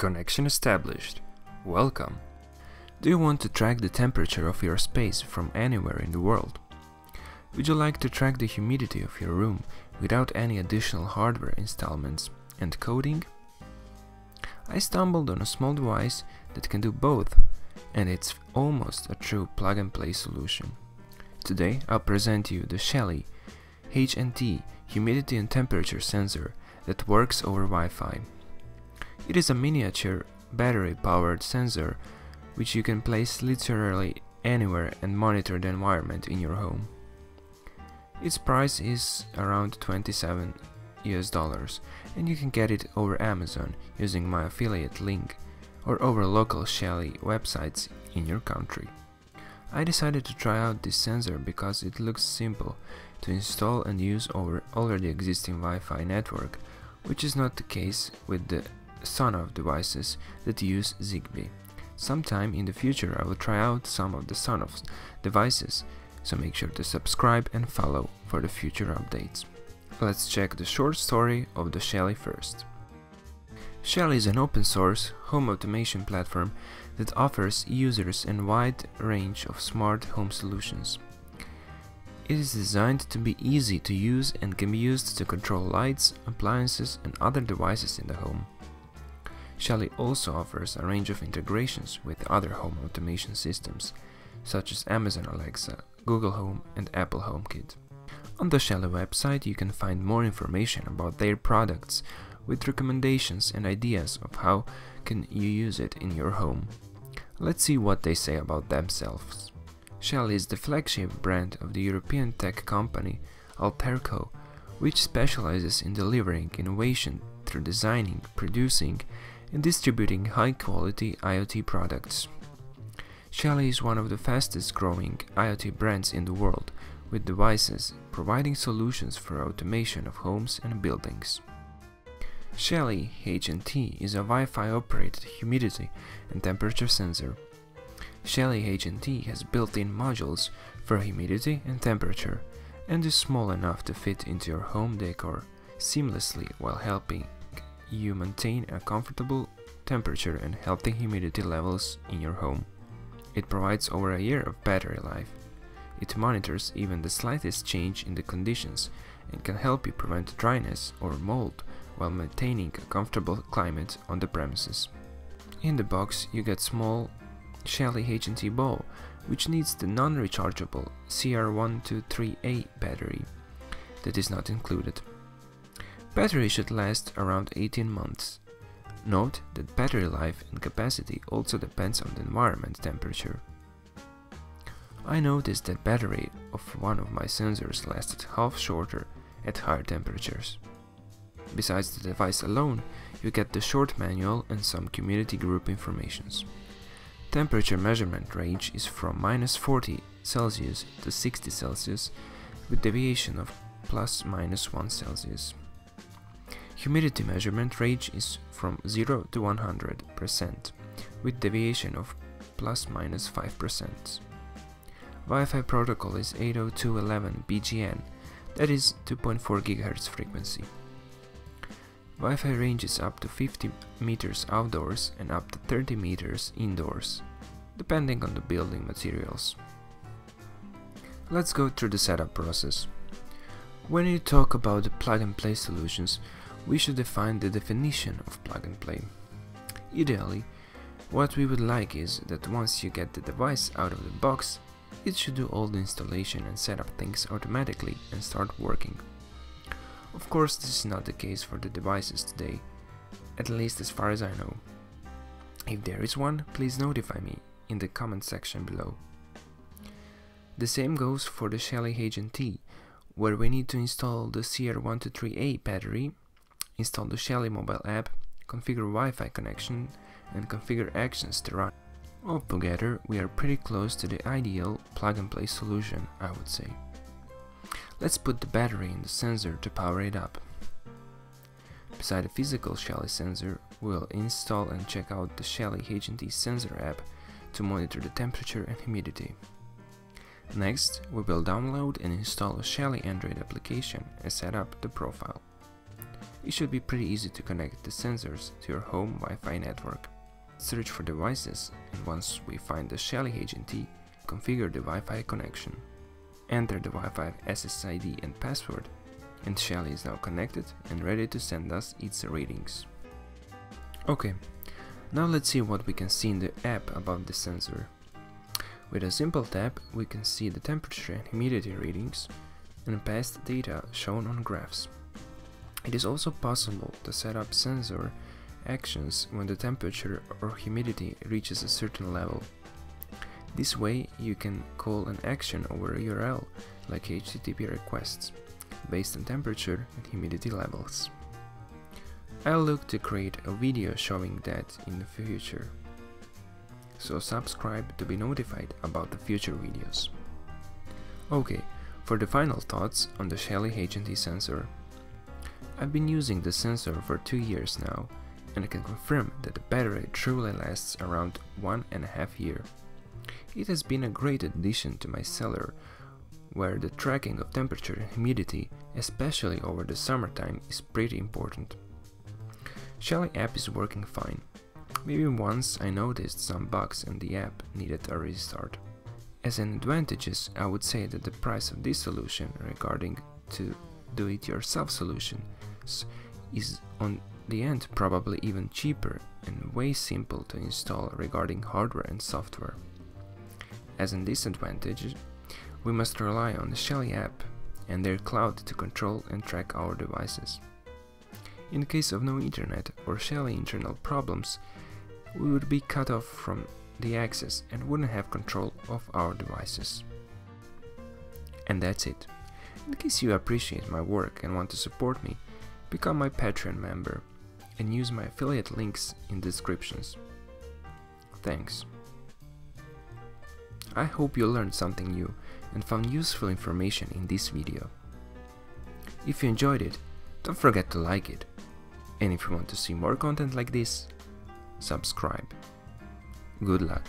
Connection established. Welcome. Do you want to track the temperature of your space from anywhere in the world? Would you like to track the humidity of your room without any additional hardware installments and coding? I stumbled on a small device that can do both and it's almost a true plug-and-play solution. Today I'll present you the Shelly H&T humidity and temperature sensor that works over Wi-Fi. It is a miniature battery-powered sensor which you can place literally anywhere and monitor the environment in your home. Its price is around 27 US dollars and you can get it over Amazon using my affiliate link or over local Shelly websites in your country. I decided to try out this sensor because it looks simple to install and use over already existing Wi-Fi network, which is not the case with the Sonoff devices that use Zigbee. Sometime in the future I will try out some of the Sonoff devices, so make sure to subscribe and follow for the future updates. Let's check the short story of the Shelly first. Shelly is an open source home automation platform that offers users a wide range of smart home solutions. It is designed to be easy to use and can be used to control lights, appliances and other devices in the home. Shelly also offers a range of integrations with other home automation systems, such as Amazon Alexa, Google Home and Apple HomeKit. On the Shelly website you can find more information about their products with recommendations and ideas of how can you use it in your home. Let's see what they say about themselves. Shelly is the flagship brand of the European tech company Allterco, which specializes in delivering innovation through designing, producing and distributing high-quality IoT products. Shelly is one of the fastest growing IoT brands in the world, with devices providing solutions for automation of homes and buildings. Shelly H&T is a Wi-Fi operated humidity and temperature sensor. Shelly H&T has built-in modules for humidity and temperature and is small enough to fit into your home decor seamlessly while helping you maintain a comfortable temperature and healthy humidity levels in your home. It provides over a year of battery life. It monitors even the slightest change in the conditions and can help you prevent dryness or mold while maintaining a comfortable climate on the premises. In the box you get small Shelly H&T Bow, which needs the non-rechargeable CR123A battery that is not included. Battery should last around 18 months. Note that battery life and capacity also depends on the environment temperature. I noticed that battery of one of my sensors lasted half shorter at higher temperatures. Besides the device alone, you get the short manual and some community group informations. Temperature measurement range is from minus 40 Celsius to 60 Celsius with deviation of plus minus 1 Celsius. Humidity measurement range is from 0 to 100% with deviation of plus minus 5%. Wi-Fi protocol is 802.11 BGN, that is 2.4 GHz frequency. Wi-Fi ranges up to 50 meters outdoors and up to 30 meters indoors, depending on the building materials. Let's go through the setup process. When you talk about the plug-and-play solutions, we should define the definition of plug and play. Ideally, what we would like is that once you get the device out of the box, it should do all the installation and setup things automatically and start working. Of course, this is not the case for the devices today, at least as far as I know. If there is one, please notify me in the comment section below. The same goes for the Shelly H&T, where we need to install the CR123A battery install the Shelly mobile app, configure Wi-Fi connection and configure actions to run. Altogether, we are pretty close to the ideal plug-and-play solution, I would say. Let's put the battery in the sensor to power it up. Beside the physical Shelly sensor, we'll install and check out the Shelly H&T sensor app to monitor the temperature and humidity. Next, we will download and install a Shelly Android application and set up the profile. It should be pretty easy to connect the sensors to your home Wi-Fi network. Search for devices and once we find the Shelly H&T, configure the Wi-Fi connection. Enter the Wi-Fi SSID and password and Shelly is now connected and ready to send us its readings. Okay, now let's see what we can see in the app about the sensor. With a simple tap, we can see the temperature and humidity readings and past data shown on graphs. It is also possible to set up sensor actions when the temperature or humidity reaches a certain level. This way you can call an action over a URL like HTTP requests based on temperature and humidity levels. I'll look to create a video showing that in the future. So subscribe to be notified about the future videos. Okay, for the final thoughts on the Shelly H&T sensor. I've been using the sensor for two years now and I can confirm that the battery truly lasts around one and a half year. It has been a great addition to my cellar where the tracking of temperature and humidity, especially over the summertime, is pretty important. Shelly app is working fine. Maybe once I noticed some bugs and the app needed a restart. As an advantages, I would say that the price of this solution regarding to do-it-yourself is on the end probably even cheaper and way simple to install regarding hardware and software. As a disadvantage, we must rely on the Shelly app and their cloud to control and track our devices. In case of no internet or Shelly internal problems, we would be cut off from the access and wouldn't have control of our devices. And that's it. In case you appreciate my work and want to support me, become my Patreon member and use my affiliate links in the descriptions. Thanks. I hope you learned something new and found useful information in this video. If you enjoyed it, don't forget to like it. And if you want to see more content like this, subscribe. Good luck.